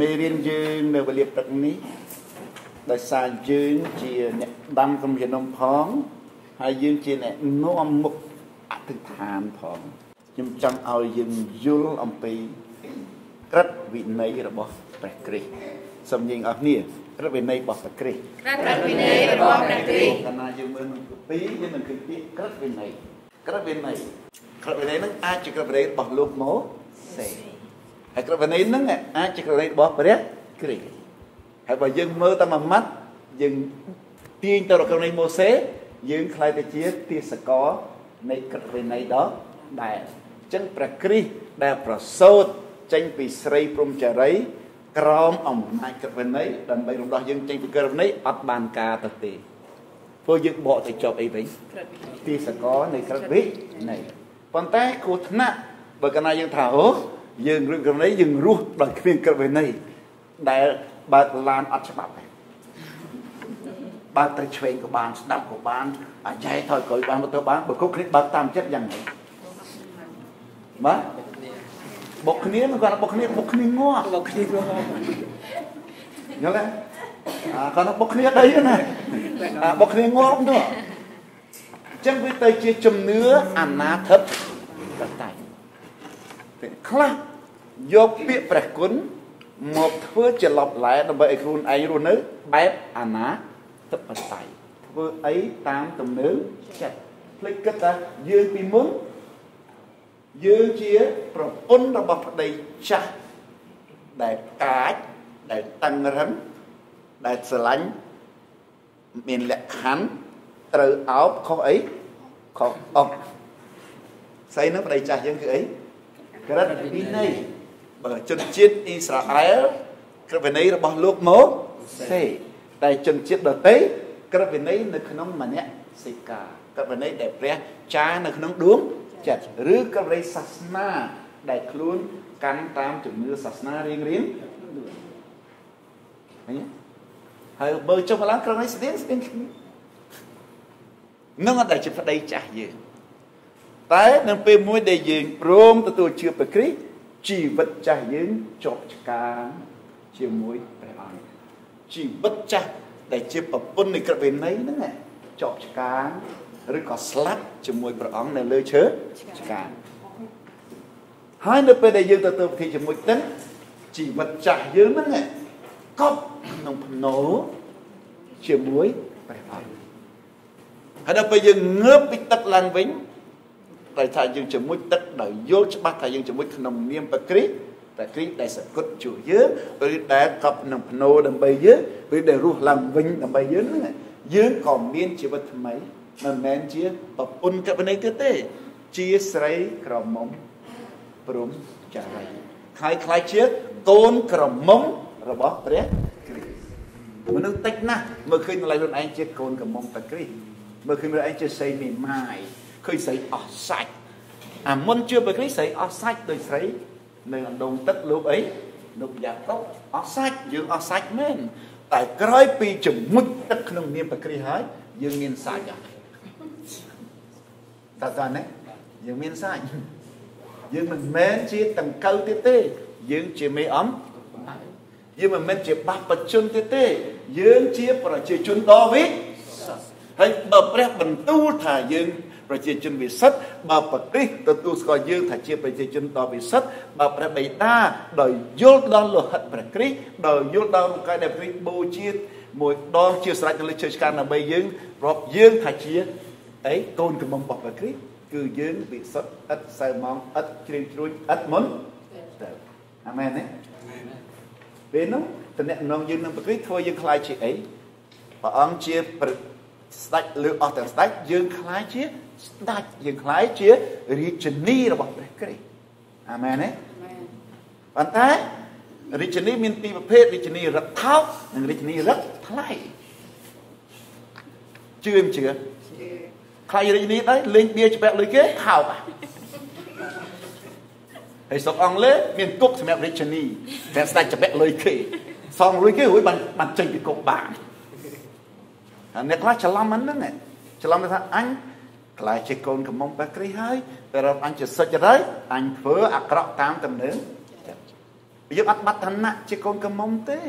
មេរៀនយើងនៅវេលាព្រឹកនេះដោយសារយើងជាអ្នកដាំកំហិនំផងហើយយើងជាអ្នកនាំមុខអធិដ្ឋានផងខ្ញុំចង់ឲ្យយើងយល់អំពីក្រឹតវិន័យរបស់ព្រះគ្រីស្ទសំញៀងអស់គ្នាក្រឹតវិន័យរបស់ព្រះគ្រីស្ទក្រឹតវិន័យរបស់ព្រះគ្រីស្ទកាលណាយើងមើលក្នុងគម្ពីរយើងនឹងឃើញពាក្យក្រឹតវិន័យក្រឹតវិន័យក្រឹតវិន័យហ្នឹងអាចជាក្រឹតវិន័យរបស់លោកម៉ូសេ ហើយក្រឹតវិន័យហ្នឹងអាចជាក្រឹតវិន័យរបស់ព្រះគ្រីស្ទហើយបើយើងមើលតាមមួយម៉ាត់យើងទាញទៅរកក្រឹតវិន័យម៉ូសេយើងខ្លាយទៅជាទាសករនៃក្រឹតវិន័យដ៏ដែរអញ្ចឹងព្រះគ្រីស្ទដែលប្រសូតចេញពីស្រីព្រំចារីក្រោមអំណាចក្រឹតវិន័យដើម្បីរំដោះយើងចេញពីក្រឹតវិន័យអត់បានការទៅទេព្រោះយើងបកទៅចប់អីវិញទីសកលនៃក្រឹតវិន័យប៉ុន្តែគ្រោះថ្នាក់បើកាលណាយើងថាអូ យើងរឹកក្រណីយើងរស់ដោយគ្មានក្រឹតវិន័យដែលបើកឡានអត់ច្បាប់ទេបើកទៅឆ្វេងក៏បានស្ដាប់ក៏បានអាចែថយក្រោយបានមកទៅបានបើគ្រប់គ្នាបើកតាមចិត្តយ៉ាងម៉េចបាទបុកគ្នាមិនគាត់បុកគ្នាបុកគ្នាងាប់មកគ្នាមកយល់ទេអាគាត់បុកគ្នាដីណាអាបុកគ្នាងាប់ទៅអញ្ចឹងវាទៅជាជំនឿអាណាធិបតេយ្យពេល ខ្លះយកពាក្យព្រះគុណមកធ្វើជាលបឡែដើម្បីឲ្យខ្លួនឯងរស់នៅបែបអាណាធិបតេយ្យធ្វើអីតាមទំនើបចិត្តភ្លេចគិតថាយើងពីមុនយើងជាប្រពន្ធរបស់ប្តីចាស់ដែលកាចដែលតឹងរឹងដែលស្រឡាញ់មានលក្ខខណ្ឌត្រូវអោបខុសអីខុសអុកស្អីហ្នឹងប្តីចាស់យើងគឺអី ក្រឹតវិន័យបើជនជាតិអ៊ីស្រាអែលក្រឹតវិន័យរបស់លោកមកសេតែជនជាតិដទៃក្រឹតវិន័យនៅក្នុងមនសិកាក្រឹតវិន័យដែលព្រះចារនៅក្នុងដួងចិត្តឬក្រឹតវិន័យសាសនាដែលខ្លួនកាន់តាមជំនឿសាសនារៀងរៀងខ្លួនឃើញទេហើយបើចុះមកឡើងក្រឹតវិន័យស្ទៀងស្ទៀងគ្នានឹងអត់ដែលជាប្តីចាស់យើង តែនៅពេលមួយដែលយើងព្រមទទួលជឿព្រះគ្រីស្ទជីវិតចាស់យើងជាប់ឆ្កាងជាមួយព្រះអង្គជីវិតចាស់ដែលជាប្រពន្ធនៃក្រឹតវិន័យហ្នឹងជាប់ឆ្កាងឬក៏ស្លាប់ជាមួយព្រះអង្គនៅលើឈើឆ្កាងហើយនៅពេលដែលយើងទទួលពិធីជាមួយទឹកជីវិតចាស់យើងហ្នឹងកប់ក្នុងភ្នោជាមួយព្រះអង្គហើយដល់ពេលយើងងើបពីទឹកឡើងវិញ ដោយថាយើងជាមួយទឹកដោយយល់ច្បាស់ថាយើងជាមួយក្នុងនាមព្រះគ្រីស្ទព្រះគ្រីស្ទដែលសក្ដិជួយយើងឬដែលកប់ក្នុងភ្នោដើម្បីយើងឬដែលរស់ឡើងវិញដើម្បីយើងហ្នឹងយើងក៏មានជីវិតថ្មីមិនមែនជាប្រពន្ធកបនៃទៀតទេ ជាស្រីក្រមុំព្រំចារីហើយខ្លាយជាកូនក្រមុំរបស់ព្រះគ្រីស្ទមនុស្សតិចណាស់មើលឃើញម្ល៉េះខ្លួនឯងជាកូនក្រមុំព្រះគ្រីស្ទមើលឃើញខ្លួនឯងជាស្រីមីម៉ាយ ឃើញស្រីអស់សាច់អាមុនជឿព្រះគ្រីស្ទស្រីអស់សាច់ដោយស្រីនៅអណ្ដូងទឹកលោកអីលោកយ៉ាកុបអស់សាច់យើងអស់សាច់មែនតែក្រោយពីជំមុជទឹកក្នុងនាមព្រះគ្រីស្ទហើយយើងមានសាច់អស់តើតើណាយើងមានសាច់យើងមិនមែនជាតង្កូវទៀតទេយើងជាមេអំយើងមិនមែនជាបព្វជនទៀតទេ យើងជាប្រជាជនដ៏វិសុទ្ធហើយបើព្រះបន្ទូលថាយើង ប្រជាជនវិសុទ្ធបើប្រទេសទទួលស្គាល់យើងថាជាប្រជាជនដ៏វិសុទ្ធបើព្រះបិតាដោយយល់ដល់លោហិតព្រះគ្រីស្ទដោយយល់ដល់រូបកាយដែលព្រះបូជាមួយដងជាស្រេចនៅលើជើងឆ្កាងដើម្បីយើងរាប់យើងថាជាអីកូនកំមុំរបស់ព្រះគ្រីស្ទគឺយើងវិសុទ្ធឥតសៅម៉ងឥតជ្រៀងជ្រួញឥតមុនទៅអាមែនទេពេលនោះតំណែងយើងនឹងព្រះគ្រីស្ទធ្វើយើងខ្លាចជាអីព្រះអង្គជាស្ដេចលើអស់ទាំងស្ដេចយើងខ្លាចជា ស្ដេចយើងខ្លាយជារាជនីរបស់ព្រះគ្រីស្ទអាមែនទេប៉ុន្តែរាជនីមានពីរប្រភេទរាជនីរឹកថោកនិងរាជនីរឹកថ្លៃជឿមិនជឿខ្លាយរាជនីដែរលេងបៀច្បាក់លុយគេថោកហើយស្រុកអង់គ្លេសមានគុកសម្រាប់រាជនីតែស្ដេចច្បាក់លុយគេសងលុយគេរួចបានបានចេញពីគុកបានហើយអ្នកខ្លះច្រឡំហ្នឹងច្រឡំថាអញ ខ្លាយជាកូនកំមុំព្រះគ្រីស្ទហើយតែរាប់អញជាសុចរិតអញធ្វើអាក្រក់តាមទំនើបពីយើងអត់បត្តនៈជាកូនកមុំទេ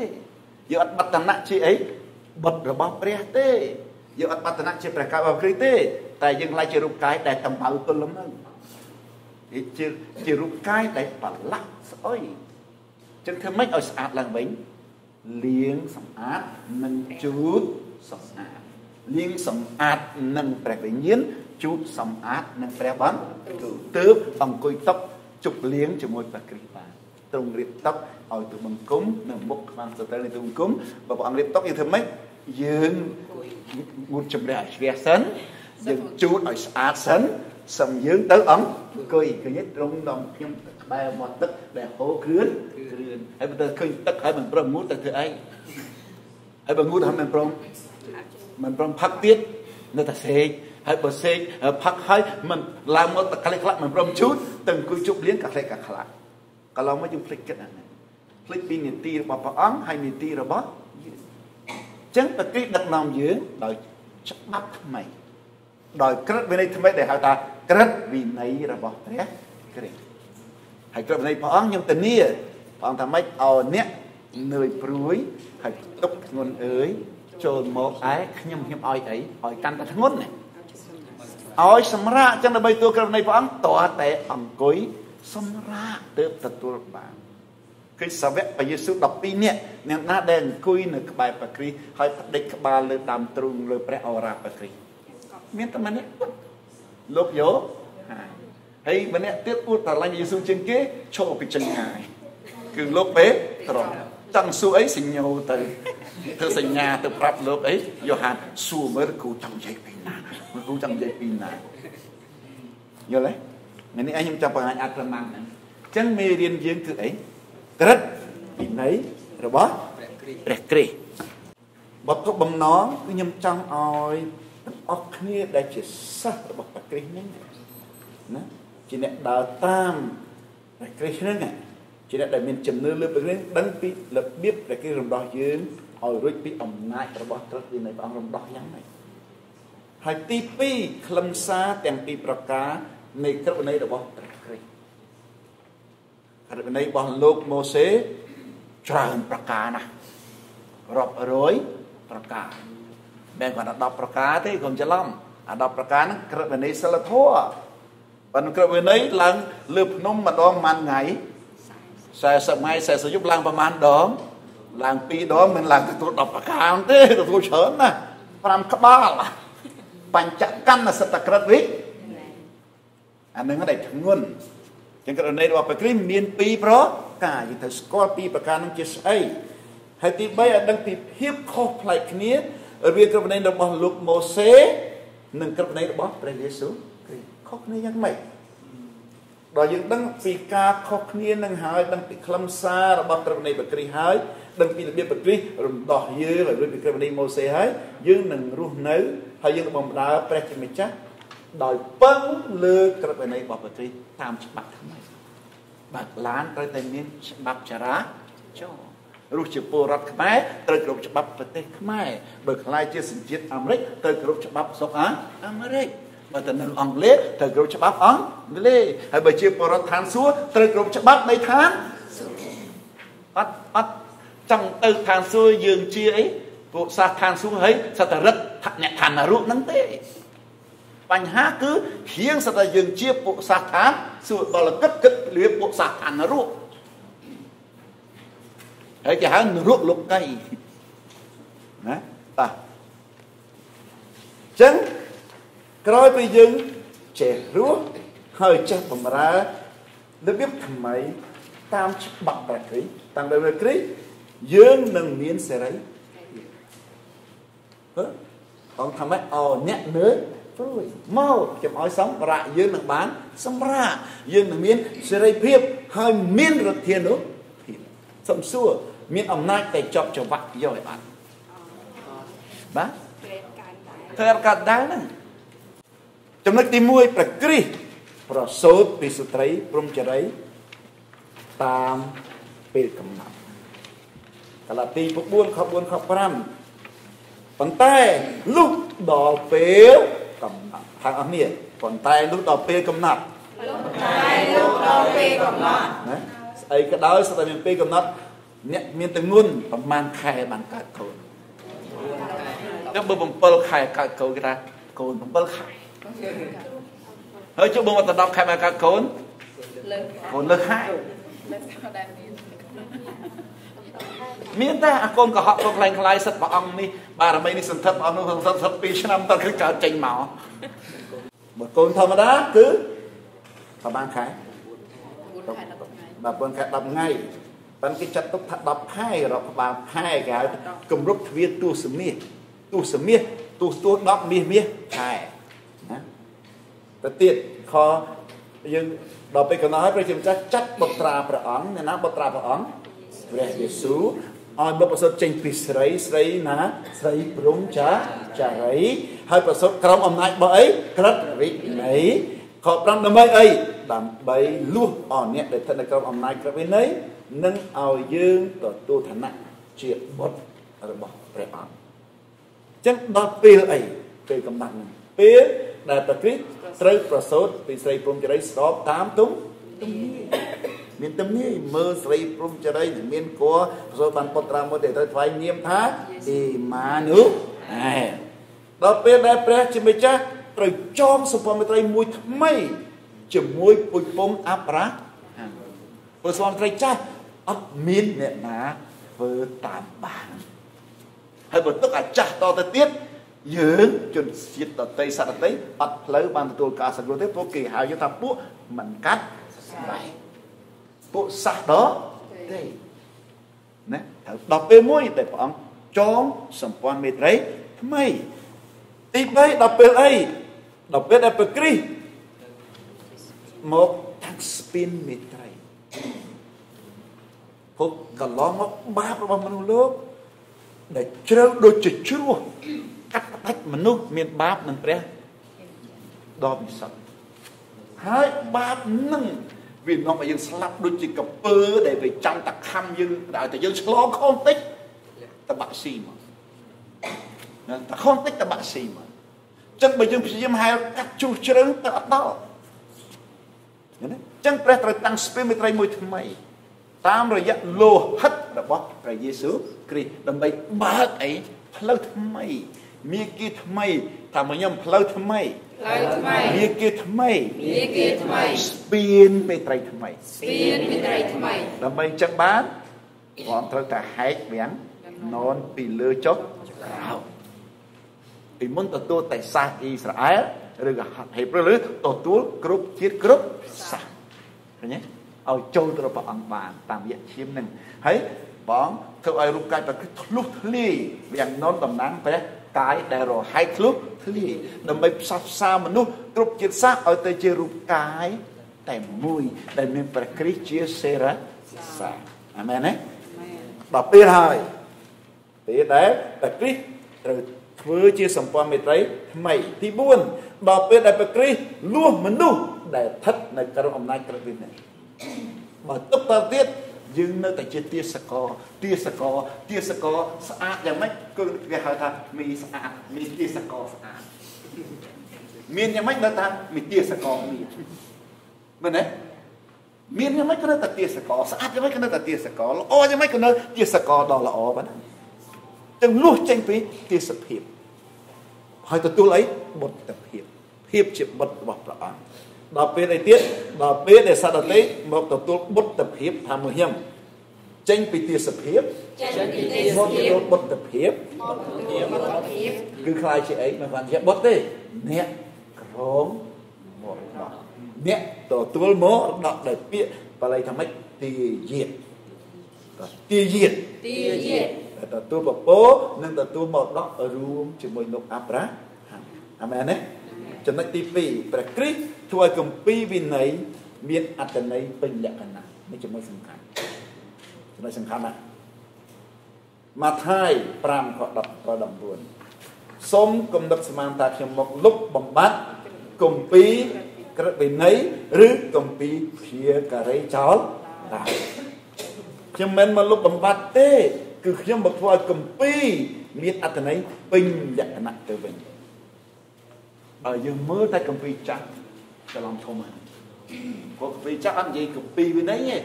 យើងអត់បត្តនៈជាអីបុត្ររបស់ព្រះទេយើងអត់បត្តនៈជាព្រះកៅរបស់គ្រីស្ទទេ តែយើងខ្លាចជារូបកាយដែលតំបៅទល់នឹងជាជារូបកាយដែលប្រឡាក់ស្អុយចឹងធ្វើម៉េចឲ្យស្អាតឡើងវិញលាងសម្អាតនិងជូតសម្អាតលាងសម្អាតនឹងព្រះវិញ្ញាណ ជូតសម្អាតនឹងព្រះបន្ទូលទើបអង្គុយតុកជប់លៀងជាមួយព្រះគ្រីស្ទបានទ្រង់រៀបតុកឲ្យទៅបង្គំនៅមុខខ្វាំងសត្រូវនៃទៅបង្គំបើព្រះអង្គរៀបតុកយើងធ្វើម៉េចយើងងូតជំរះឲ្យជ្រះសិនយើងជូតឲ្យស្អាតសិនសំយើងទៅអង្គុយឃើញទេត្រង់ដល់ខ្ញុំក្បែរមាត់ទឹកដែលហូរគ្រឿនគ្រឿនហើយបើទៅឃើញទឹកហើយមិនព្រមងូតទៅធ្វើអីហើយបើងូតហើយមិនព្រមមិនព្រមផឹកទៀតនៅតែសេក ហើយបើសេកផឹកហើយមិនឡើងមកតក្លេកខ្លះមិនព្រមជូតទៅអង្គុយជប់លៀងកាក្លេកកាខ្លះកន្លងមកយើងភ្លេចគិតអាហ្នឹងភ្លេចពីនីតិរបស់ព្រះអង្គហើយនីតិរបស់យើងអញ្ចឹងប្រតិដឹកនាំយើងដោយច្បាប់ថ្មីដោយក្រឹតវិន័យថ្មីដែលហៅថាក្រឹតវិន័យរបស់ព្រះគ្រីស្ទហើយក្រឹតវិន័យព្រះអង្គខ្ញុំធានាព្រះអង្គថាម៉េចឲ្យអ្នកនឿយព្រួយហើយទុកធ្ងន់អើយចូលមកឯខ្ញុំខ្ញុំឲ្យអីឲ្យកាន់តែធ្ងន់ណា ឲ្យសម្រាកចឹងដើម្បីទូក្រឹតវិន័យព្រះអង្គតើតែអង្គុយសម្រាកទើបទទួលបានគឺសាវកព្រះយេស៊ូវ12នាក់អ្នកណាដែលអង្គុយនៅក្បែរព្រះគ្រីស្ទហើយផ្ដិចក្បាលលើដើមទ្រូងលើព្រះអរាព្រះគ្រីស្ទមានតែម្នាក់លោកយោហើយហើយម្នាក់ទៀតអួតស្រឡាញ់យេស៊ូវជាងគេឈរពីចង្ហាយគឺលោកពេត្រង់ចង់សួរអីសញ្ញោទៅធ្វើសញ្ញាទៅប្រាប់លោកអីយ៉ូហានសួរមើលគ្រូចង់និយាយពីណា គ្រូចង់និយាយពីណាយល់ទេថ្ងៃនេះខ្ញុំចង់បង្ហាញអត្តមាំហ្នឹងអញ្ចឹងមេរៀនយើងគឺអីក្រិតវិន័យរបស់ព្រះគ្រីស្ទបទបំណងគឺខ្ញុំចង់ឲ្យទាំងអស់គ្នាដែលជាសិស្សរបស់ព្រះគ្រីស្ទហ្នឹងណាជាអ្នកដើរតាមព្រះគ្រីស្ទហ្នឹងជាអ្នកដែលមានជំនឿលើព្រះគ្រីស្ទដឹងពីរបៀបព្រះគ្រីស្ទរំដោះយើងឲ្យរួចពីអំណាចរបស់ត្រឹមវិន័យព្រះអង្គរំដោះយ៉ាងម៉េច ហើយទី2ខ្លឹមសារទាំងពីរប្រការនៃក្រឹតវិន័យរបស់ព្រះគ្រីស្ទក្រឹតវិន័យរបស់លោកម៉ូសេច្រើនប្រការណាស់រាប់រយប្រការមិនគាត់ដល់10ប្រការទេកុំច្រឡំអា10ប្រការហ្នឹងក្រឹតវិន័យសិលធម៌ប៉ុន្តែក្រឹតវិន័យឡើងលើភ្នំម្ដងមួយថ្ងៃ40ថ្ងៃ40យប់ឡើងប្រហែលដងឡើង2ដងមិនឡើងទទួល10ប្រការទេទទួលច្រើនណា5ក្បាល បញ្ចកម្មសតក្រិតវិអានឹងដែលធ្ងន់ចឹងករណីរបស់ព្រះគ្រីស្ទមាន2ប្រការយើងត្រូវស្គាល់ពីរប្រការនឹងជាស្អីហើយទី3ឲ្យដឹងពីភាពខុសប្លែកគ្នារវាងក្រឹតវិន័យរបស់លោកម៉ូសេនិងក្រឹតវិន័យរបស់ព្រះយេស៊ូវគ្រីស្ទខុសគ្នាយ៉ាងម៉េចដល់យើងដឹងពីការខុសគ្នានឹងហើយដឹងពីខ្លឹមសាររបស់ក្រឹតវិន័យព្រះគ្រីស្ទហើយ ដឹងពីរបៀបព្រះគ្រីស្ទរំដោះយើងឲ្យរួចពីក្រឹតវិន័យម៉ូសេហើយយើងនឹងរស់នៅហើយយើងបំរើព្រះជាម្ចាស់ដោយពឹងលើក្រឹតវិន័យរបស់ព្រះគ្រីស្ទតាមច្បាប់ថ្មីបើកឡានត្រូវតែមានច្បាប់ចរាចរណ៍រស់ជាពលរដ្ឋខ្មែរត្រូវគោរពច្បាប់ប្រទេសខ្មែរបើខ្លាយជាសញ្ជាតិអាមេរិកត្រូវគោរពច្បាប់ស្រុកអាមេរិកបើទៅនៅអង់គ្លេសត្រូវគោរពច្បាប់អង់គ្លេសហើយបើជាពលរដ្ឋឋានសួគ៌ត្រូវគោរពច្បាប់នៃឋានអត់អត់ ចង់ទៅឋានសួគ៌យើងជាអីពួកសាសឋានសួគ៌ហើយសត្វរឹកអ្នកឋាននរកហ្នឹងទេបញ្ហាគឺហៀងសត្វតែយើងជាពួកសាសឋានសួគ៌ដល់គិតគិតលៀបពួកសាសឋាននរកហើយគេហៅនរកលោកីណាតាចឹងក្រោយពីយើងចេះរស់ហើយចេះបំរើរបៀបថ្មីតាមច្បាប់ព្រះគ្រីស្ទតាមដោយព្រះគ្រីស្ទ យើងនឹងមានសេរីហ៎បងថាម៉េចអអ្នកនឿយព្រួយមកខ្ញុំឲ្យសម្រាប់យើងនឹងបាន សម្រាប់យើងនឹងមានសេរីភាពហើយមានរទ្ធានុភាពសំសួរមានអំណាចតែចប់ចង្វាក់យកឲ្យបានបាទធ្វើកាត់ដែរហ្នឹងចំណុចទី1ប្រគ្រីសប្រសូតពីស្ត្រីព្រំចរីតាមពេលកំណត់ កាឡាទី9ខ4ខ5ប៉ុន្តែលុះដល់ពេលកំណត់ខាងអស់នេះប៉ុន្តែលុះដល់ពេលកំណត់ប៉ុន្តែលុះដល់ពេលកំណត់ណាស្អីក៏ដោយស្ទើរតែមានពេលកំណត់អ្នកមានទងន់ប្រហែលខែបានកើតកូនតែបើ7ខែកើតកូនគេថាកូន7ខែហើយចុះបើមកដល់10ខែមកកើតកូនលើកូនលើខែលើកដែរ មានមានតែអាកូនកុហកកូនខ្លែងខ្លាយសិតព្រះអង្គនេះបារមីនេះសន្ធិព្រះអង្គនោះសន្ធិ12ឆ្នាំតើគឺកើតចេញមកបើកូនធម្មតាគឺប្រហែលខែ4ខែ10ថ្ងៃ10ថ្ងៃប៉ុន្តែគេចាត់ទុកថា10ខែរាប់ក្បាលខែគេហៅគម្រប់ទ្វាទស្សមាសទស្សមាសទស្សទស្ស10មាសមាសខែណាទៅទៀតខយើងដល់ពេលកណ្ដោះហើយព្រះជាម្ចាស់ចាត់បុត្រាព្រះអង្គអ្នកណាបុត្រាព្រះអង្គ ព្រះយេស៊ូវឲ្យបុព្វប្រសពចេញពីស្រីស្រីណាស្រីព្រំចាចារីហើយប្រសពក្រុមអំណាចរបស់អីក្រឹតវិន័យខ5ដើម្បីអីដើម្បីលួសអស់អ្នកដែលស្ថិតនៅក្រោមអំណាចក្រឹតវិន័យនិងឲ្យយើងទទួលឋានៈជាបុត្ររបស់ព្រះអង្គចឹងដល់ពេលអីពេលកំណត់ហ្នឹងពេលដែលព្រះគ្រីស្ទត្រូវប្រសូតពីស្រីព្រំចារីស្របតាមទំទំនាយ មានទំនាយមើលស្រីព្រំចរិយមានគួរប្រសូតបានពុត្រាមួយដែលត្រូវថ្វាយនាមថាអេម៉ានុអែដល់ពេលដែលព្រះជាម្ចាស់ត្រូវចងសុភមត្រីមួយថ្មីជាមួយពុជពងអាប់រ៉ាហាំព្រោះសុភមត្រីចាស់អត់មានអ្នកណាធ្វើតាមបានហើយបើទុកអាចាស់តទៅទៀតយើងជនជាតិដតីសត្វដតីអត់ផ្លូវបានទទួលការសង្គ្រោះទេព្រោះគេហៅយើងថាពួកមិនកាត់ស្បែក ពួកសះដទេណាត្រូវដល់ពេលមួយដែលព្រះអង្គចងសម្ព័ន្ធមេត្រីថ្មីទី3ដល់ពេលអីដល់ពេលដែលព្រះគ្រីស្ទមកតាំងស្ពានមេត្រីពុកកន្លងមកបាបរបស់មនុស្សលោកដែលជ្រៅដូចជាជ្រោះកាត់ផ្ដាច់មនុស្សមានបាបនឹងព្រះដ៏ពិសិដ្ឋហើយបាបនឹង វានាំឲ្យយើងស្លាប់ដូចជាកពើដែលវាចាំតែខំយើងដែលតែយើងឆ្លងខំតិចតបាក់ស៊ីមកណាតែខំតិចតបាក់ស៊ីមកចឹងបើយើងព្យាយាមហែលកាត់ជួសជ្រៅទៅអត់ដល់ណាចឹងព្រះត្រូវតាំងស្ពានមេត្រីមួយថ្មីតាមរយៈលោហិតរបស់ព្រះយេស៊ូវគ្រីស្ទដើម្បីបើកអីផ្លូវថ្មី មាគ៌ាថ្មីថាមកខ្ញុំផ្លូវថ្មីផ្លូវថ្មីមាគ៌ាថ្មីមាគ៌ាថ្មីស្ពានមេត្រីថ្មីស្ពានមេត្រីថ្មីដើម្បីចឹងបានព្រះអង្គត្រូវតែហែកវាំងននពីលើចុះក្រោមពីមុនទទួលតែសាសអ៊ីស្រាអែលឬក៏ហេប្រឺឬទទួលគ្រប់ជាតិគ្រប់សាសឃើញទេឲ្យចូលទៅព្រះអង្គបានតាមរយៈឈាមនឹងហើយបងធ្វើឲ្យរូបកាយប្រគិតធ្លុះធ្លាយវាំងននតំណាងព្រះ កាយដែលរហែកធ្លុះធ្លាយដើម្បីផ្សះផ្សាមនុស្សគ្រប់ជាតិសាសឲ្យទៅជារូបកាយតែមួយដែលមានព្រះគ្រីស្ទជាសេរសាអាមែនទេដល់ពេលហើយពេលដែលព្រះគ្រីស្ទត្រូវធ្វើជាសម្ព័ន្ធមេត្រីថ្មីទី4ដល់ពេលដែលព្រះគ្រីស្ទលួសមនុស្សដែលស្ថិតនៅក្រោមអំណាចព្រះវិញ្ញាណបើទុកតទៀត យើងនៅតែជាទាសកលទាសកលទាសកលស្អាតយ៉ាងម៉េចគឺគេហៅថាមីស្អាតមីទាសកលស្អាតមានយ៉ាងម៉េចនៅថាមីទាសកលមានមែនទេមានយ៉ាងម៉េចក៏នៅតែទាសកលស្អាតយ៉ាងម៉េចក៏នៅតែទាសកលល្អយ៉ាងម៉េចក៏នៅទាសកលដ៏ល្អបាទទាំងលុះចេញពីទាសភាពហើយទទួលអីបុត្រភាពភាពជាបុត្ររបស់ព្រះអង្គ ដល់ពេលអីទៀតដល់ពេលដែលសត្វដទៃមកទទួលបុត្រភាពថាមួយខ្ញុំចេញពីទាសភាពចេញពីទាសភាពមកបុត្រភាពគឺខ្លាយជាអីមិនបានជាបុត្រទេអ្នកក្រមមកដល់អ្នកទទួលមកដល់ដោយពាក្យបាលីថាម៉េចទាយាតទាយាតទាយាតទទួលពពោនិងទទួលមកដករួមជាមួយលោកអាប់រ៉ាហាំអាមែនទេ ចំណុចទី2ព្រះគ្រីស្ទធ្វើឲ្យគម្ពីរវិន័យមានអត្តន័យពេញលក្ខណៈនេះចំណុចសំខាន់ចំណុចសំខាន់ណាស់ម៉ាថាយ5ខ10ដល់19សូមគំនិតស្មានថាខ្ញុំមកលុបបំបត្តិគម្ពីរក្រឹតវិន័យឬគម្ពីរព្យាការីចោលដែរខ្ញុំមិនមកលុបបំបត្តិទេ គឺខ្ញុំមកធ្វើឲ្យគម្ពីរមានអត្តន័យពេញលក្ខណៈទៅវិញបើ យើងមើលតែកម្ពីចាស់ច្រឡំធំហ្នឹងព្រោះកម្ពីចាស់អត់និយាយកម្ពីវិន័យទេ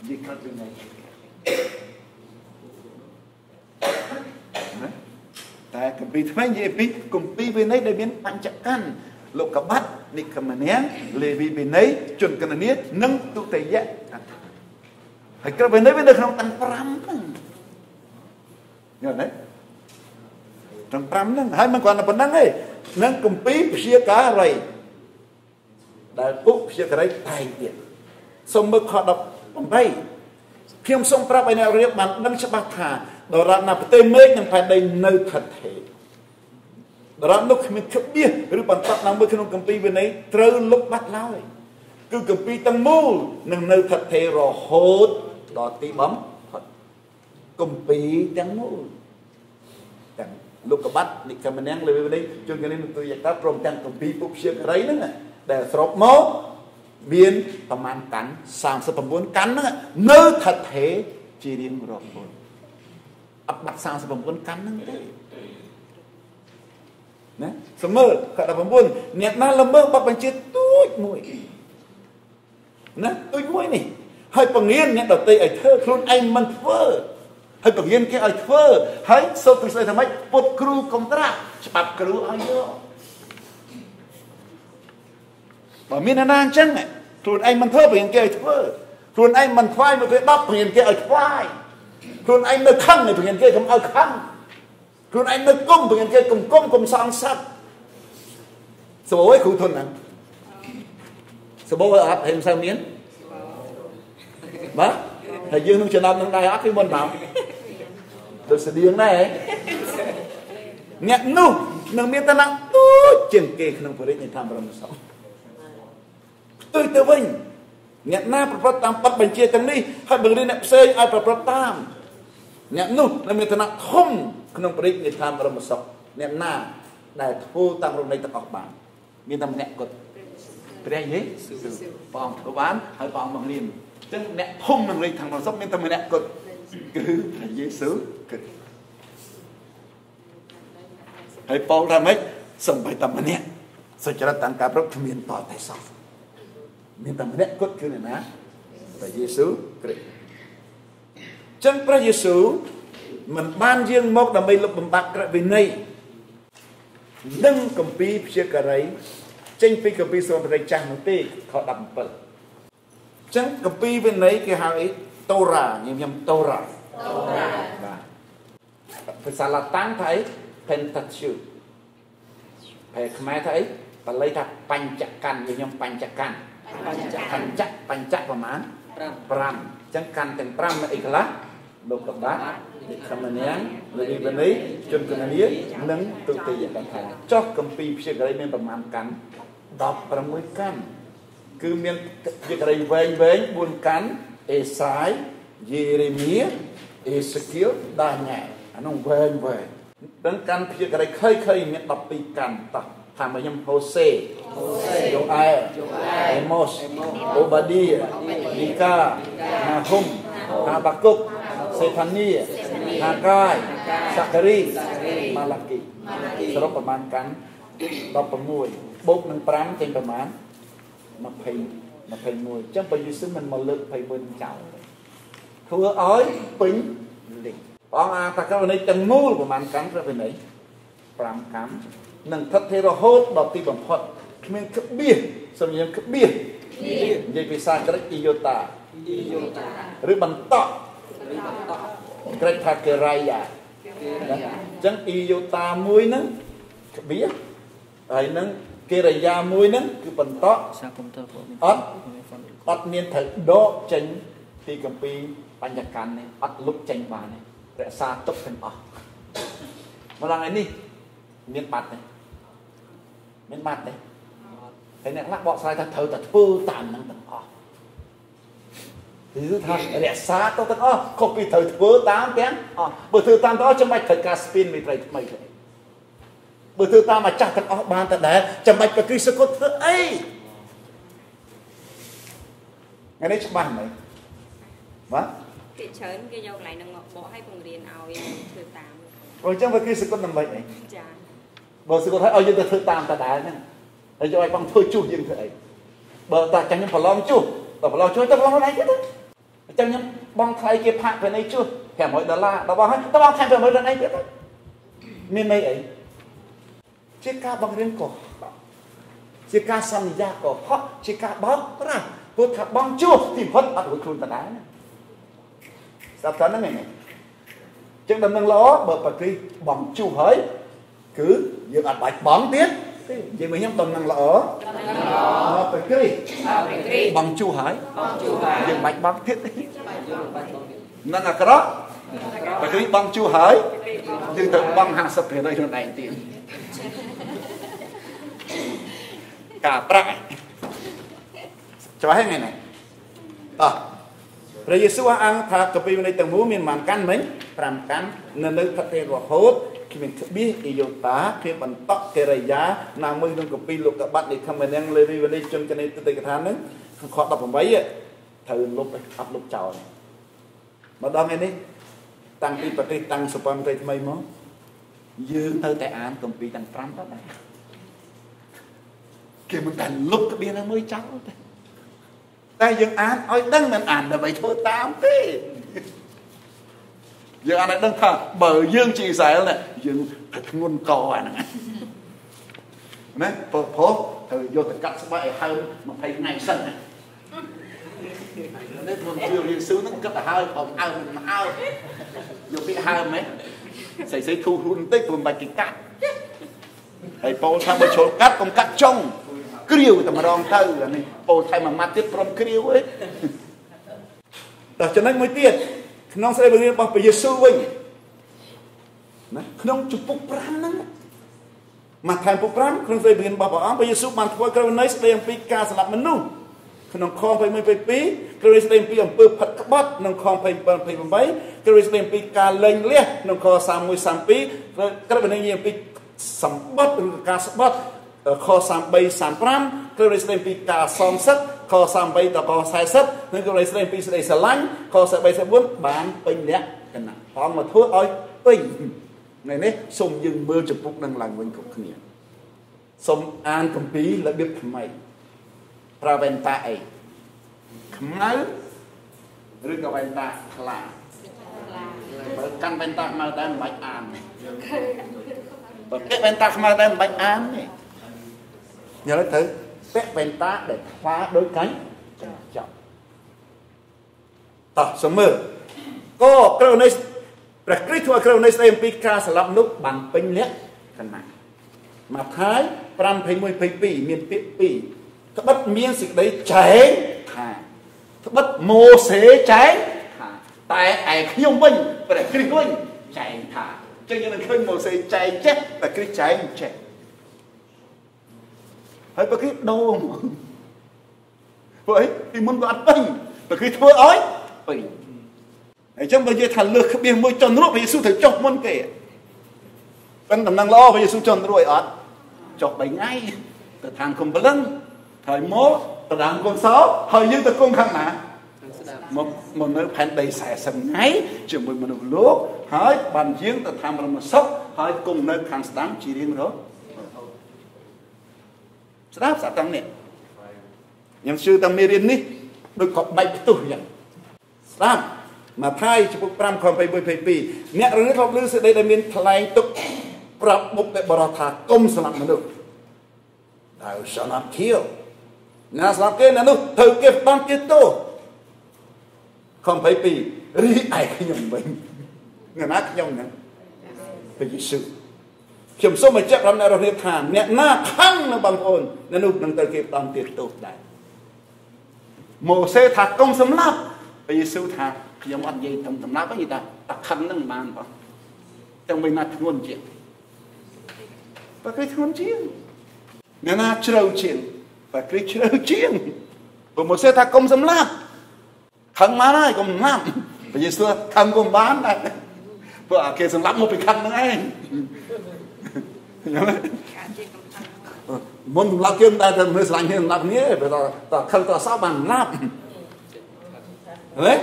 និយាយក្រឹតវិន័យណាតែគម្ពីរថ្មីនិយាយពីគម្ពីរវិន័យដែលមានបញ្ចកੰលោកកបាត់និកមនាងលេវីវិន័យជនកណនីនិងទុតិយៈហើយក្រឹតវិន័យវានៅក្នុងទាំង5ហ្នឹងយល់ទេទាំង5ហ្នឹងហើយមិនគ្រាន់តែប៉ុណ្្នឹងទេ នឹងគម្ពីរព្យាការីដែលពុកព្យាការីតែងទៀតសូមមើលខ18ខ្ញុំសូមប្រាប់ឲ្យអ្នករៀបបានដឹងច្បាស់ថាដរាបណាប្រទេសមេឃនិងផែនដីនៅថិតថេរដរាបនោះគ្មានក្បៀសឬបន្តណាមួយក្នុងគម្ពីរវិន័យត្រូវលុបបាត់ឡើយគឺគម្ពីរទាំងមូលនឹងនៅថិតថេររហូតដល់ទីបំផុតគម្ពីរទាំងមូលទាំង លោកកបាត់និកមនាងលើវិន័យជួនកនេះទុយតាព្រមទាំងគម្ពីរពុព្យាការីហ្នឹងដែលស្របមកមានប្រមាណកាន់39កាន់ហ្នឹងនៅថិតថេរជារៀងរហូតអត់បាត់39កាន់ហ្នឹងទេណាសមមើលខ19អ្នកណាល្មើសបបបញ្ជាទូចមួយណាទូចមួយនេះហើយពងៀនអ្នកដតីឲ្យធ្វើខ្លួនឯងមិនធ្វើ ហើយពងៀនគេឲ្យធ្វើហើយសូត្រទ្រឹស្ដីថាម៉េចពុតគ្រូកុំត្រាក់ច្បាប់គ្រូឲ្យយកបើមានណាអញ្ចឹងខ្លួនឯងមិនធ្វើពងៀនគេឲ្យធ្វើខ្លួនឯងមិនថ្វាយមកគេ10ពងៀនគេឲ្យថ្វាយខ្លួនឯងនៅខឹងពងៀនគេកុំឲ្យខឹងខ្លួនឯងនៅគុំពងៀនគេកុំគុំកុំសងសឹកសបោឲ្យគ្រូធន់ហ្នឹងសបោឲ្យអត់ហេមិនសូវមានបាទហើយយើងនឹងចំណាប់នឹងដែរអត់គឺមុនមក ដូចស្តៀងដែរអ្នកនោះនឹងមានតំណែងទូចជាងគេក្នុងបរិយានៃធម្មរមសុខផ្ទុយទៅវិញអ្នកណាប្រព្រឹត្តតាមបទបញ្ជាទាំងនេះហើយបង្រៀនអ្នកផ្សេងឲ្យប្រព្រឹត្តតាមអ្នកនោះនឹងមានឋានៈធំក្នុងបរិយានៃធម្មរមសុខអ្នកណាដែលធ្វើតាមរំលែកទាំងអស់បានមានតែម្នាក់គត់ព្រះយេស៊ូវព្រះអង្គធ្វើបានហើយព្រះអង្គបង្រៀនចឹងអ្នកធំនឹងលេខខាងក្នុងសុខមានតែម្នាក់គត់ គឺព្រះយេស៊ូវគិតហើយប៉ូលថាម៉េចសំបីតែម្នាក់សុចរិតតាមការប្រព្រឹត្តគ្មានតតែសោះមានតែម្នាក់គត់គឺអ្នកណាព្រះយេស៊ូវគ្រីស្ទចឹងព្រះយេស៊ូវមិនបានយាងមកដើម្បីលុបបំបាត់ក្រឹតវិន័យនិងកម្ពីព្យាការីចេញពីកម្ពីសុវត្ថិចាស់នោះទេខ17ចឹងកពីវិន័យគេហៅអី តូរ៉ាញញឹមតូរ៉ាតូរ៉ាបាទភាសាឡាតាំងថាអី Pentateuch ហើយខ្មែរថាអីបាលីថាបញ្ចកាន់ញញឹមបញ្ចកាន់បញ្ចបញ្ចបញ្ចប្រមាណ5 5ចឹងកាន់ទាំង5នៅអីខ្លះលោកកបាត់និខមនាងលីវិន័យជនកណនីនិងទុតិយកថាចុះកម្ពីព្យាការីមានប្រមាណកាន់16កាន់គឺមានជាករីវែងវែង4កាន់ អេសាយយេរេមៀអេសេគៀលដាញ៉ែអានោះវែងវែងដល់កាន់ជាករីខៃខៃមាន12កាន់តោះថាមកខ្ញុំហូសេហូសេយូអែយូអែអេម៉ូសអូបាឌីនីកាណាហុំហាបាគុកសេផានីហាកាយសាការីម៉ាឡាគីសរុបប្រមាណកាន់16បូកនឹង5ចេញប្រមាណ20 21អញ្ចឹងបើយេស៊ូវមិនមកលើក21ចោលធ្វើឲ្យពេញលេខព្រះអង្គអាថាករណីទាំងមូលប្រហែលកម្មព្រះវិន័យ5កម្មនឹងថិតថេររហូតដល់ទីបំផុតគ្មានក្បៀសសំញៀងក្បៀសនិយាយភាសាក្រិកអ៊ីយ៉ូតាអ៊ីយ៉ូតាឬបន្តឬបន្តក្រិកថាកេរ៉ាយ៉ាអញ្ចឹងអ៊ីយ៉ូតាមួយហ្នឹងក្បៀសហើយនឹង កិរិយាមួយហ្នឹងគឺបន្តសាកុំតើអត់អត់មានត្រូវដកចេញពីកម្ពីបញ្ញកម្មនេះអត់លុបចេញបានទេរក្សាទុកទាំងអស់ម្ល៉េះឯនេះមានបាត់ទេមានបាត់ទេហើយអ្នកខ្លះបកស្រាយថាត្រូវតែធ្វើតាមហ្នឹងទាំងអស់គឺថារក្សាទុកទាំងអស់ខុសពីត្រូវធ្វើតាមទាំងអស់បើធ្វើតាមទាំងអស់ចាំបាច់ត្រូវការស្ពីនមេត្រីថ្មីទេ បើធ្វើតាមម្ចាស់ទាំងអស់បានតដែលចាំបាច់ប្រគិសគុតធ្វើអីថ្ងៃនេះច្បាស់មិនបាទគេច្រើនគេយកកន្លែងហ្នឹងមកបកឲ្យបង្រៀនឲ្យធ្វើតាមព្រោះអញ្ចឹងវាគឺសគុតដើម្បីអីចាបើសគុតឲ្យឲ្យយើងទៅធ្វើតាមតដែលហ្នឹងហើយយកឲ្យបងធ្វើជុះយើងធ្វើអីបើតាចាញ់ខ្ញុំប្រឡងជុះបើប្រឡងជួយទៅប្រឡងខ្លួនឯងទៀតចឹងខ្ញុំបងថ្លៃគេផាកពេលនេះជួស500ដុល្លារដល់បងហើយតើបងថែម500ដុល្លារអីទៀតមានន័យអី ជាការបង្រៀនកុហកជាការសន្យាកុហកជាការបោកប្រាស់ព្រោះថាបងជួសទីផុតអត់រួចខ្លួនដដែលណាស្ដាប់តើហ្នឹងឯងចឹងដំណឹងល្អបើប្រគិបងជួសហើយគឺយើងអត់បាច់បងទៀតទេនិយាយមកខ្ញុំដំណឹងល្អដំណឹងល្អប្រគិប្រគិបងជួសហើយបងជួសហើយយើងបាច់បងទៀតទេនឹងអាក្រក់ប្រគិបងជួសហើយយើងទៅបង50%ខ្លួនឯងទៀត ការប្រាក់ច្បាស់ហ្នឹងណាតោះព្រះយេស៊ូវអះអាងថាកពីវិន័យទាំងមូលមានប៉ុន្មានកាន់មិញ5កាន់នៅនៅប្រទេសរហូតគ្មានក្បៀសអ៊ីយ៉ូតាគ្មានបន្តកិរិយាណាមួយក្នុងកពីលោកកបាត់នៃខមនាងលើរីវនីជនកណេទតិកថានឹងខ18ត្រូវលុបអត់លុបចោលម្ដងនេះតាំងពីប្រទេសតាំងសុពន្ធប្រទេសថ្មីមកយើងទៅតែអានគម្ពីរទាំង5ទៅដែរ គេមិនតែលុបក្បៀសណាមួយចោលទេតែយើងអានឲ្យដឹងមិនអានដើម្បីធ្វើតាមទេយើងអានឲ្យដឹងថាបើយើងជាអ៊ីស្រាអែលណាយើងធ្ងន់កអាហ្នឹងណាព្រោះព្រោះត្រូវយកទៅកាត់ស្បែកឲ្យហើម20ថ្ងៃសិនណានេះខ្ញុំជឿយេស៊ូហ្នឹងគិតទៅហើយបើអើមិនអើយកពាក្យហើមហ៎ស្អីស្អីធូរខ្លួនបន្តិចព្រោះមិនបាច់គេកាត់ហើយពោលថាបើជ្រុលកាត់កុំកាត់ចុង គ្រាវតែម្ដងទៅអានេះពោលថែមមួយម៉ាត់ទៀតព្រមគ្រាវឯងដល់ចំណុចមួយទៀតក្នុងសេចក្តីបង្រៀនរបស់ព្រះយេស៊ូវវិញណាក្នុងជំពូក5ហ្នឹងមកថែមពុក5ក្នុងសេចក្តីបង្រៀនរបស់ព្រះអង្គព្រះយេស៊ូវបានធ្វើក្រឹវនៃស្ដីអំពីការស្លាប់មនុស្សក្នុងខ21 22ក្រឹវស្ដីអំពីអំពើផិតក្បត់ក្នុងខ27 28ក្រឹវស្ដីអំពីការលែងលះក្នុងខ31 32ក្រឹវនៃអំពីសម្បត្តិឬការស្បត់ ខ33 35គឺរិះស្ដីពីការសំសឹកខ38ដល់ខ40និងគឺរិះស្ដីពីស្ដីស្រឡាញ់ខ43 44បានពេញលក្ខណៈផងមកធ្វើឲ្យពេញនៅនេះសូមយើងមើលចំពុកនឹងឡើងវិញគ្រប់គ្នាសូមអានគម្ពីររបៀបថ្មីប្រើវ៉ែនតាអីខ្មៅឬក៏វ៉ែនតាខ្លាបើកាន់វ៉ែនតាខ្មៅដែរមិនបាច់អានបើពាក់វ៉ែនតាខ្មៅដែរមិនបាច់អានទេ យល់ទៅពាក់វ៉ែនតាដែលខ្វាដោយកាញ់ចប់តោះសំមើលក៏ក្រៅនៃព្រះគ្រីស្ទធ្វើក្រៅនៃស្ដីអំពីការស្លាប់នោះបានពេញលក្ខណៈម៉ាថាយ5:21 22មានពាក្យ2ត្បិតមានសេចក្តីចែងថាត្បិតម៉ូសេចែងថាតែឯខ្ញុំវិញព្រះគ្រីស្ទវិញចែងថាចឹងយើងនឹងឃើញម៉ូសេចែងចេះព្រះគ្រីស្ទចែងចេះ ហើយបើគេដូរមកព្រោះអីពីមុនក៏អត់ពេញបើគេធ្វើឲ្យពេញអញ្ចឹងបើនិយាយថាលើសក្បៀសមួយចុនរួចព្រះយេស៊ូវត្រូវចុះមុនគេប៉ិនដំណឹងល្អព្រះយេស៊ូវចុនរួចអត់ចុះ3ថ្ងៃទៅឋានគុំព្រលឹងហើយមកទៅតាមគុំសោហើយយើងទៅគុំខាងណាមកមកនៅផែនដី40ថ្ងៃជាមួយមនុស្សលោកហើយបានយើងទៅតាមរមសុខហើយគុំនៅខាងស្ដាំជារៀងរហូត ស្ដាប់ស្ដាប់ទាំងនេះខ្ញុំជឿតែមេរៀននេះដូចក៏បែកផ្ទុះយ៉ាងស្ដាប់មកថៃចំពុក5ខ21 22អ្នករឿងនេះធ្លាប់ឮសេចក្តីដែលមានថ្លែងទុកប្រាប់បុកតែបរោះថាកុំស្លាប់មនុស្ស Thou shall not kill ណាស្លាប់គេណានោះត្រូវគេបានគេទោសខំ22រីឯខ្ញុំវិញអ្នកណាខ្ញុំហ្នឹងព្រះយេស៊ូវ ខ្ញុំសូមបញ្ជាក់ប្រាប់អ្នករស់នេះថាអ្នកណាខឹងនឹងបងប្អូននៅនោះនឹងត្រូវគេផ្ដំទៀតទោសដែរម៉ូសេថាកុំសម្លាប់ព្រះយេស៊ូវថាខ្ញុំអត់និយាយទៅសម្លាប់ទេតែតែខឹងនឹងបានបងទាំងមិនណាធ្ងន់ជាងបើគេធ្ងន់ជាងអ្នកណាជ្រៅជាងបើគេជ្រៅជាងព្រោះម៉ូសេថាកុំសម្លាប់ខឹងបានហើយកុំសម្លាប់ព្រះយេស៊ូវខឹងកុំបានដែរព្រោះអាគេសម្លាប់មកពីខឹងនឹងឯង មុនសម្លាប់គេមិនដែលតែមើលស្រឡាញ់គ្នាសម្លាប់គ្នាបើតខឹងតសោបានសម្លាប់ហ៎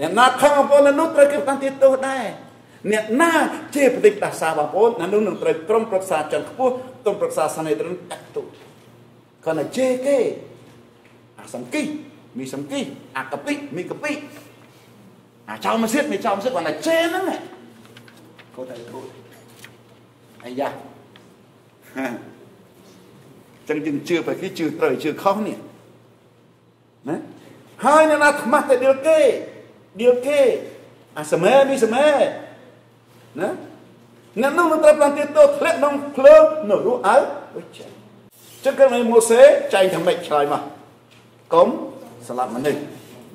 អ្នកណាខឹងបងប្អូននោះត្រូវគេបានទៀតទោសដែរអ្នកណាជាបដិដាសាបងប្អូននោះនឹងត្រូវក្រុមប្រឹក្សាចន្ទខ្ពស់ក្រុមប្រឹក្សាសានេត្រឹងកាត់ទោសគាត់តែជេគេអាសង្គីមីសង្គីអាកពិមីកពិអាចោលមកទៀតមិនចោលមកទៀតគាត់តែចេហ្នឹងគាត់តែគ្រូអាយ៉ា ចឹងយើងជឿបែបគេជឿត្រូវជឿខុសនេះណាហើយអ្នកណាថ្មាស់តែដៀលគេដៀលគេអាសមែនេះសមែណាអ្នកនោះនឹងត្រូវបានទៀតទៅធ្លាក់ក្នុងភ្លើងនៅរស់អើដូចចឹងចឹងគឺម៉ូសេចែងថាម៉េចឆ្លើយមកកុំស្លាប់មនុស្ស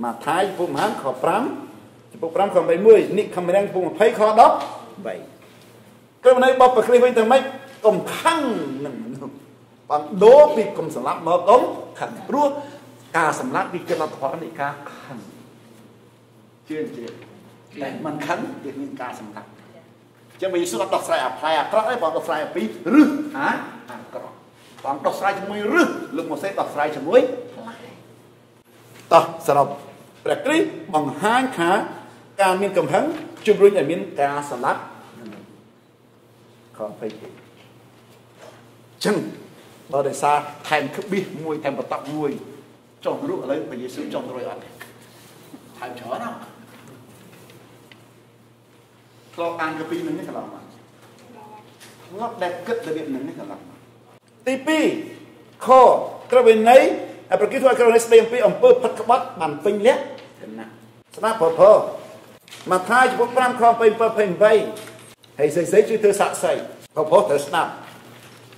មកថាយពុកមហានខ5ចំពុក5ខ21និខមរាំងពុក20ខ13គឺនៅបបប្រគ្រីវិញទៅម៉េច កុំខឹងនឹងមនុស្សបងដូរពីកុំស្លាប់មកកុំខឹងព្រោះការសម្លាប់វាជាលទ្ធផលនៃការខឹងជឿជឿតែមិនខឹងវាមានការសម្លាប់ចឹងបើយេស៊ូវអត់ដោះស្រាយអាផ្លែអាក្រក់ទេបងដោះស្រាយអំពីរឹសអាអាក្រក់បងដោះស្រាយជាមួយរឹសលោកម៉ូសេដោះស្រាយជាមួយផ្លែតោះសរុបព្រះគ្រីស្ទបង្ហាញថាការមានកំហឹងជំរុញឲ្យមានការស្លាប់ខំពេក ចឹងបើដោយសារថែមក្បៀសមួយថែមបតក់មួយចុះរូបឥឡូវព្រះយេស៊ូវចុះរួយអត់ថែមច្រើនណាធ្លាប់អានកពីនឹងនេះកន្លងមកធ្លាប់ដែលគិតរបៀបនឹងនេះកន្លងមកទី2ខក្រឹតវិន័យប្រគិធ្វើឲ្យក្រឹតវិន័យស្ដីអំពីអំពើផិតក្បត់បានពេញលក្ខណៈស្ដាប់ប្រពោមកថាចំពោះ5ខ27 28ហើយស្អីស្អីជួយធ្វើសាក់សីប្រពោត្រូវស្ដាប់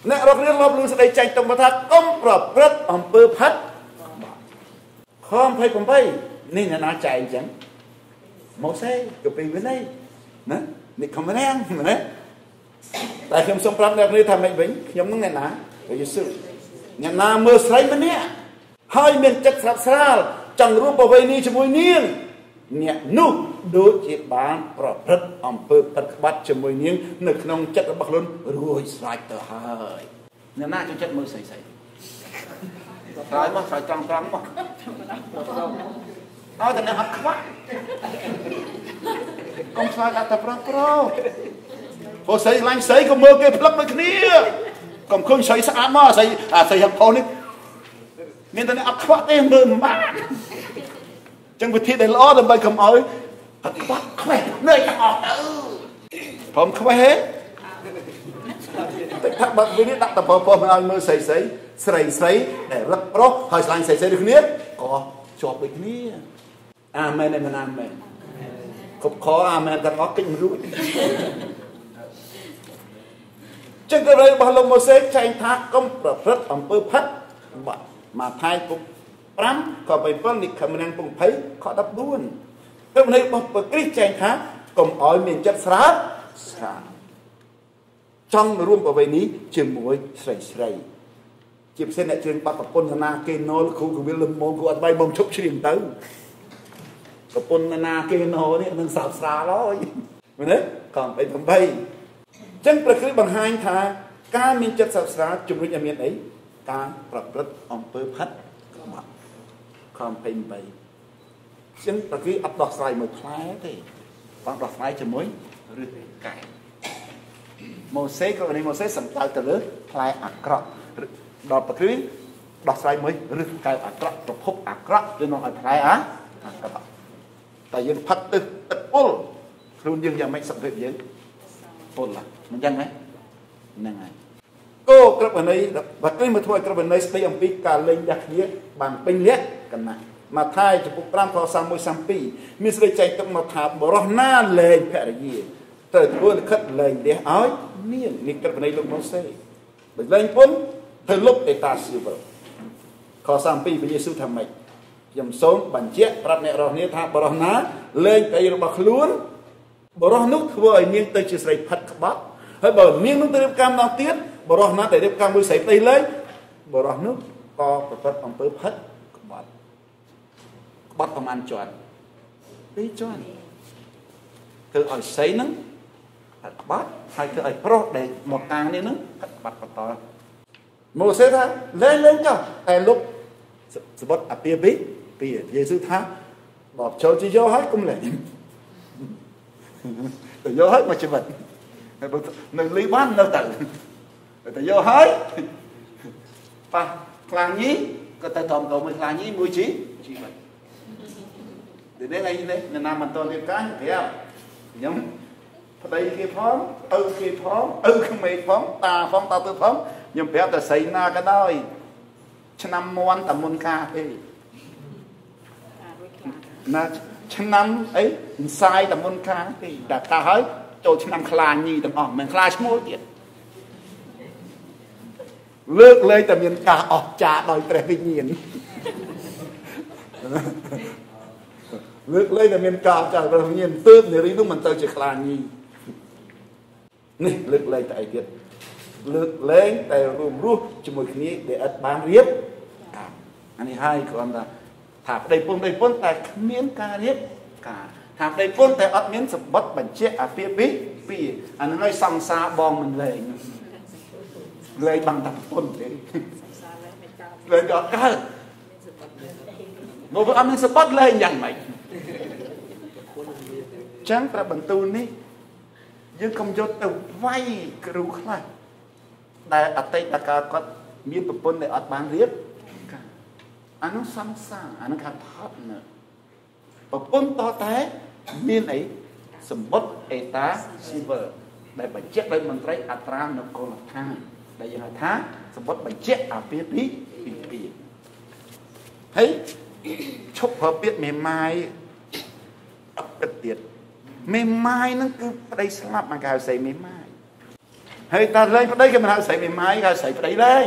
អ្នករករៀនលបលឺស្ដីចាញ់ទុំថាកុំប្រព្រឹត្តអំពើផិតខ28នេះអ្នកណាចែងអញ្ចឹងម៉ូសេកពីវិន័យណានេះខំរាំងណាតែខ្ញុំសូមប្រាប់អ្នកនេះថាម៉េចវិញខ្ញុំនឹងអ្នកណាព្រះយេស៊ូវអ្នកណាមើលស្រីម្នាក់ហើយមានចិត្តស្រាប់ស្រាលចង់រួមប្រវេណីជាមួយនាងអ្នកនោះ ដូចជាបានប្រព្រឹត្តអំពើប៉ិតក្បត់ជាមួយនាងនៅក្នុងចិត្តរបស់ខ្លួនរួចស្រេចទៅហើយអ្នកណាចូលចិត្តមើលស្រីស្រីស្រ័យមកស្រ័យត្រង់ត្រង់មកអត់តែអ្នកអត់ខ្វាក់កុំខ្លាចអត់តែប្រប្រុសព្រោះស្រីឡាញ់ស្រីក៏មើលគេផ្លឹកដូចគ្នាកុំឃើញស្រីស្អាតមកស្រីអាស្រីហាប់ផុសនេះមានតែអ្នកអត់ខ្វាក់ទេមើលមិនបានចឹងវិធីដែលល្អដើម្បីកុំឲ្យ អត់ខ្វាក់ខ្វេះនៅទាំងអស់ទៅព្រមខ្វេះហេតែថាបើវិនិច្ឆ័យដាក់តបពោះមិនឲ្យមើលស្រីស្រីស្រីស្រីដែលរឹកប្រុសហើយឆ្លាញ់ស្រីស្រីដូចគ្នាក៏ជាប់ដូចគ្នាអាមែនអាមែនអាមែនគ្រប់ខអាមែនទាំងអស់គិតមិនរួចចឹងក៏របស់លោកម៉ូសេចែងថាកុំប្រព្រឹត្តអំពើផិតបាទមកថៃពុក5ខ7និខមនាងពុក20ខ14 ព្រមនៃរបស់ព្រះគ្រីស្ទចែងថាកុំឲ្យមានចិត្តស្រើស្រាលចង់រួមប្រវេណីជាមួយស្រីស្រីជាពិសេសអ្នកជើងបាត់ប្រពន្ធនាគេណូលគ្រូកវិលលំងគ្រូអត់បាយបំឈប់ជ្រៀងទៅប្រពន្ធនាគេណូនេះនឹងសោកស្រាលហើយមែនទេកង38អញ្ចឹងព្រះគ្រីស្ទបង្ហាញថាការមានចិត្តសោកស្រាលជំរុញឲ្យមានអីការប្រព្រឹត្តអំពើផិតក្បត់ខំ28 ចឹងព្រះគ្រីស្ទអត់ដោះស្រាយមួយផ្លែទេបងដោះស្រាយជាមួយឬកែម៉ូសេក៏នេះម៉ូសេសំដៅទៅលើផ្លែអាក្រក់ដល់ព្រះគ្រីស្ទដោះស្រាយមួយឬកែអាក្រក់ប្រភពអាក្រក់ទៅនាំឲ្យផ្លែអាអាក្រក់តែយើងផឹកទឹកទឹកពុលខ្លួនយើងយ៉ាងម៉េចសុខភាពយើងពុលមិនចឹងហ៎ហ្នឹងហើយគោក្រឹបវិន័យបើគេមកធ្វើឲ្យក្រឹបវិន័យស្ដីអំពីការលេងដាស់គ្នាបានពេញលក្ខកណ្ណា មកថាយចំពុក5ខ31 32មានស្ដីចែកទឹកមកថាបរោះណាលែងភរិយាត្រូវធ្វើលិខិតលែងលះឲ្យមាននេះក្រឹបវិន័យលោកម៉ូសេបើលែងពុនត្រូវលុបអេតាស៊ីវលខ32ព្រះយេស៊ូវថាម៉េចខ្ញុំសូមបញ្ជាក់ប្រាប់អ្នករស់នេះថាបរោះណាលែងភរិយារបស់ខ្លួនបរោះនោះធ្វើឲ្យនាងទៅជាស្រីផិតក្បត់ហើយបើនាងនោះទៅរៀបកម្មដល់ទៀតបរោះណាដែលរៀបកម្មមួយស្រីប្តីលែងបរោះនោះក៏ប្រព្រឹត្តអំពើផិតក្បត់ក្បត់ប្រមាណជាន់ពីរជាន់គឺឲ្យស្រីហ្នឹងក្បត់ហើយគឺឲ្យប្រុសដែលមកកាងនេះហ្នឹងក្បត់បន្តម៉ូសេថាលែងលែងចុះតែលុបសបុតអាពីពីពីយេស៊ូវថាបបចូលជាយកហើយកុំលែងទៅយកហើយមកជីវិតនៅលីបាននៅទៅទៅយកហើយប៉ះខ្លាំងញីក៏ទៅតំតមួយខ្លាំងញីមួយជីជីវិត នេះថ្ងៃនេះអ្នកណាមិនតរៀបការខ្ញុំប្រាប់ខ្ញុំប្តីគេផងឪគេផងឪក្មេកផងតាផងតាទៅផងខ្ញុំប្រាប់តែស្រីណាក៏ដោយឆ្នាំមន់តែមុនការទេអារួចខ្លាចណាឆ្នាំអីមិនសាយតែមុនការទេតែកាហើយចូលឆ្នាំខ្លាញីទាំងអស់មិនខ្លាឈ្មោះទៀតលើកលែងតែមានការអស្ចារ្យដោយព្រះវិញ្ញាណ លើកលែងតែមានការអស្ចារ្យព្រះវិញ្ញាណទើបនារីនោះមិនទៅជាខ្លាញីនេះលើកលែងតែអីទៀតលើកលែងតែរួមរស់ជាមួយគ្នាដែលឥតបានរៀបការអានេះហើយគ្រាន់តែថាប្តីពុនប្តីពុនតែគ្មានការរៀបការថាប្តីពុនតែអត់មានសម្បត្តិបញ្ជាក់អាពាហ៍ពីពីអានឹងឲ្យសង្សារបងមិនលែងលែង bằng តែប្រពន្ធទេសារលែងមិនកើតលែងក៏អត់កើតមកវាអត់មានសម្បត្តិលែងយ៉ាងម៉េច ចឹងប្រាប់បន្ទូលនេះយើងកុំយកទៅវាយគ្រូខ្លះដែលអតីតកាលគាត់មានប្រពន្ធដែលអត់បានរៀបការអានោះសង្សារអានោះខាត់ថត់នៅប្រពន្ធតតែមានអីសម្បត្តិអេតាស៊ីវិលដែលបញ្ជាក់ដោយមន្ត្រីអត្រានគរឋានដែលយើងហៅថាសម្បត្តិបញ្ជាក់អាពាហ៍ពីពីពីហើយ ឈប់ប្រើពាក្យមេម៉ាយអត់ពិតទៀតមេម៉ាយហ្នឹងគឺប្តីស្លាប់មកគេហៅស្រីមេម៉ាយហើយតាលែងប្តីគេមិនហៅស្រីមេម៉ាយគេហៅស្រីប្តីលែង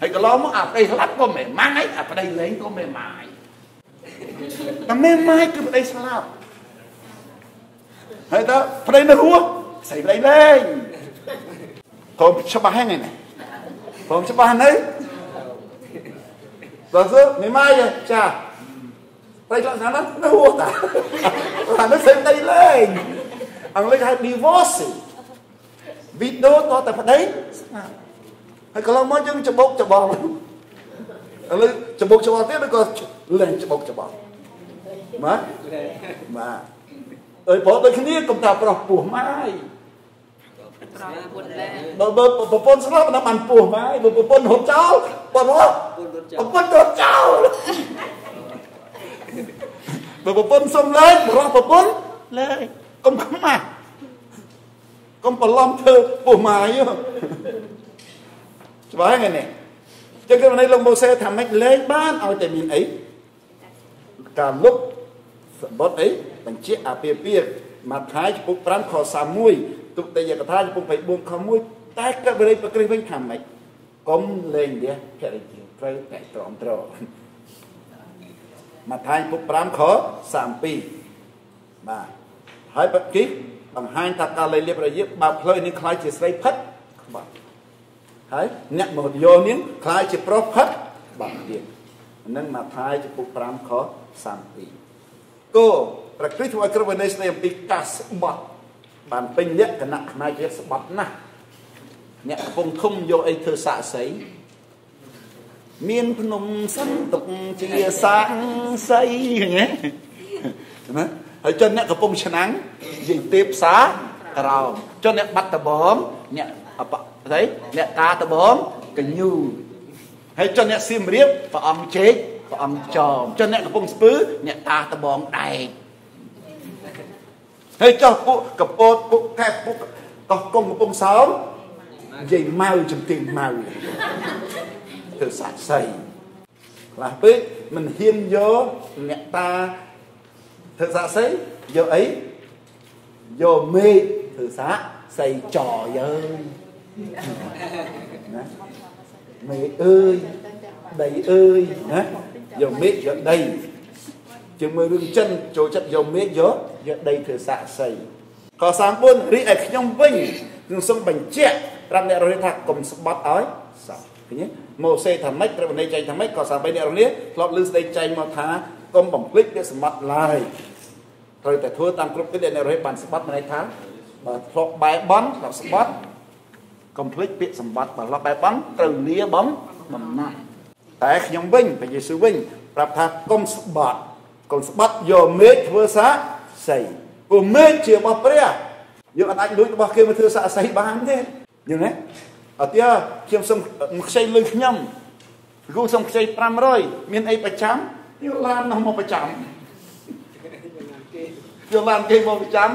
ហើយកន្លងមកអាប្តីស្លាប់ក៏មេម៉ាយអាប្តីលែងក៏មេម៉ាយតែមេម៉ាយគឺប្តីស្លាប់ហើយតើប្តីនៅរស់ស្រីប្តីលែងកូនច្បាស់ហ្នឹងឯណាកូនច្បាស់នៅដល់ទៅមេម៉ាយចាប្តីខ្លះណាស់នៅរស់តាអានោះស្រីប្តីលែងអង់គ្លេសហៅ divorce វីដេអូតតែប្តីស្នាប់ហើយកន្លងមកយើងច្បុកច្បងឥឡូវច្បុកច្បងទៀតឬក៏លែងច្បុកច្បងបាទបាទអើយបងដូចគ្នាកុំថាប្រុសពោះម៉ាយប្រងពុតលែងបើបើប្រពន្ធស្លាប់មិនបានពោះម៉ាយបើប្រពន្ធហូបចោលបងហ៎ប្រពន្ធទៅចោល បើប្រពន្ធសុំលែងបរោះប្រពន្ធលែងកុំខ្មាស់កុំប្រឡំធ្វើពោះម៉ាយច្បាស់ហ្នឹងនេះចឹងគឺនៅលោកម៉ូសេថាម៉េចលែងបានឲ្យតែមានអីការលុបសម្បត្តិអីបញ្ជាក់អាពាហ៍ពិពាហ៍ម៉ាថាយចំពុក5ខ31ទុតិយកថាចំពុក24ខ1តែកបរិយប្រក្រេះវិញថាម៉េចកុំលែងលះភរិយាត្រូវតែត្រមត្រ ម៉ាថាយពុក5ខ32បាទហើយបកិបង្ហាញថាការលែងលះភរិយាបើផ្លូវនេះខ្លាយជាស្រីផិតក្បត់ហើយអ្នកមកយកនាងខ្លាយជាប្រុសផិតបាត់ទៀតនឹងម៉ាថាយចំពុក5ខ32គោប្រកฤษធ្វើឲ្យគ្រប់វិន័យស្ដីអំពីការស្បត់បានពេញលក្ខណៈផ្នែកជាស្បត់ណាស់អ្នកកំពុងធំយកអីធ្វើសាក់សី មានភ្នំសន្ទុកជាសាក់សីឃើញទេណាហើយចុះអ្នកកំពុងឆ្នាំងនិយាយទេផ្សាក្រោមចុះអ្នកបាត់ដបងអ្នកអបស្អីអ្នកតាដបងកញ្ញូហើយចុះអ្នកសៀមរាបព្រះអង្គជេកព្រះអង្គចោមចុះអ្នកកំពុងស្ពឺអ្នកតាដបងដែកហើយចុះពួកកពតពួកកែពួកកោះកុំកំពុងសោមនិយាយម៉ៅជំទាញម៉ៅ ធ្វើសាច់សៃខ្លះពេកមិនហ៊ានយកអ្នកតាធ្វើសាក់សៃយកអីយកមេឃធ្វើសាក់សៃចយើងណាមេឃអើយដីអើយណាយកមេឃយកដីជាងមើលរឿងចិនចូលចិត្តយកមេឃយកយកដីធ្វើសាក់សៃក34រីឯខ្ញុំវិញនឹងសូមបញ្ជាក់ប្រាប់អ្នករស់ថាកុំស្បត់ឲ្យសោះ ឃើញទេម៉ូសេថាម៉េចព្រះវិន័យចែងថាម៉េចក៏សាបីអ្នករស់នេះធ្លាប់លើស្ដីចែងមកថាកុំបំភ្លេចពាក្យសម្បត្តិឡើយត្រូវតែធ្វើតាមគ្រប់កិច្ចដែលអ្នករស់បានស្បត់មានន័យថាបើធ្លាប់បែបន់ធ្លាប់ស្បត់កុំភ្លេចពាក្យសម្បត្តិបើធ្លាប់បែបន់ត្រូវលាបំបំណាស់តែខ្ញុំវិញព្រះយេស៊ូវវិញប្រាប់ថាកុំស្បត់កុំស្បត់យកមេឃធ្វើសាស័យព្រោះមេឃជារបស់ព្រះយើងអាចលួចរបស់គេមកធ្វើសាស័យបានទេយល់ទេ អត់ទេខ្ញុំសុំខ្ចីលុយខ្ញុំគ្រូសុំខ្ចី500មានអីប្រចាំយកឡាននោះមកប្រចាំយកឡានគេមកប្រចាំ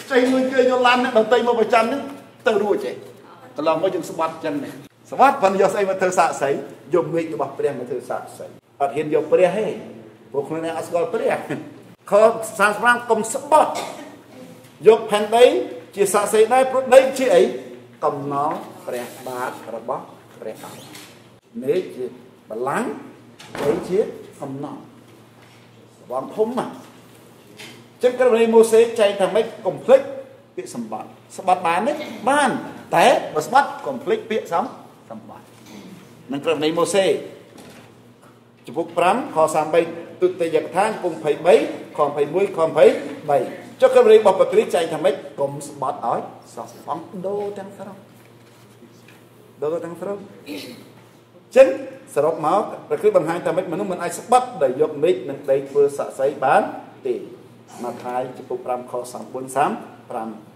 ខ្ចីលុយគេយកឡានដតីមកប្រចាំហ្នឹងទៅរួចឯងកន្លងមកយើងស្បាត់ចឹងនេះស្បាត់ប៉ុន្តែយកស្អីមកធ្វើសាកសីយកមេឃរបស់ព្រះមកធ្វើសាកសីអត់ហ៊ានយកព្រះទេព្រោះខ្លួនឯងអត់ស្គាល់ព្រះខ35កុំស្បាត់យកផែនដីជាសាកសីដែរព្រោះដីជាអី កំណល់ព្រះបាទរបស់ព្រះអង្គមេឃជាបលាំងដីជាកំណល់បងធំណាចឹងក្រមនីម៉ូសេចែកថាម៉េចកុំភ្លេចពាក្យសម្បត្តិស្បត្តិបានទេបាន តែបើស្បត្តិកុំភ្លេចពាក្យសំសម្បត្តិនឹងក្រមនីម៉ូសេចំពុក5ខ33ទុតិយកថាចំពុក23ខ21ខ23 ចុះក្រមនីរបស់ប្រគ្រីចែកថាម៉េចកុំស្បត្តិឲ្យសោះបងដូរទាំងស្រុងដូរទាំងស្រុងចឹងសរុបមកប្រគ្រីបង្ហាញថាម៉េចមនុស្សមិនអាចស្បត់ដែលយកមេឃនិងដីធ្វើស័ក្តិសិទ្ធិបានទេមកខាយចំពុក5ខ34 35